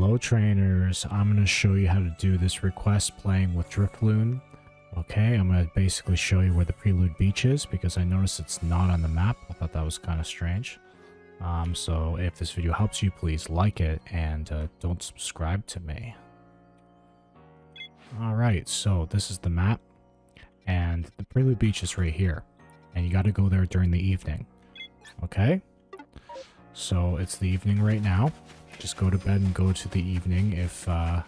Hello trainers, I'm going to show you how to do this request playing with Drifloon. Okay, I'm going to basically show you where the Prelude Beach is because I noticed it's not on the map. I thought that was kind of strange. Um, so if this video helps you, please like it and uh, don't subscribe to me. Alright, so this is the map and the Prelude Beach is right here. And you got to go there during the evening. Okay? So it's the evening right now. Just go to bed and go to the evening if uh,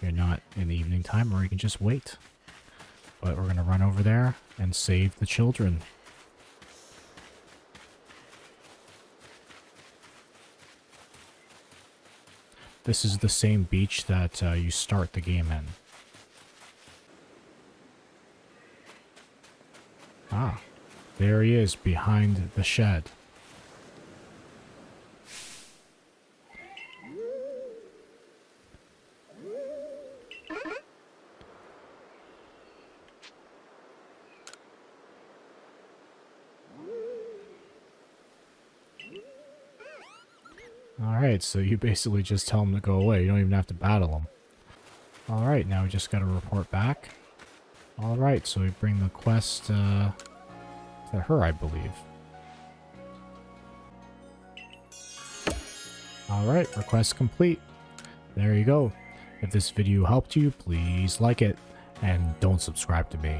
you're not in the evening time, or you can just wait. But we're going to run over there and save the children. This is the same beach that uh, you start the game in. Ah, there he is behind the shed. Alright, so you basically just tell them to go away. You don't even have to battle them. Alright, now we just gotta report back. Alright, so we bring the quest uh, to her, I believe. Alright, request complete. There you go. If this video helped you, please like it, and don't subscribe to me.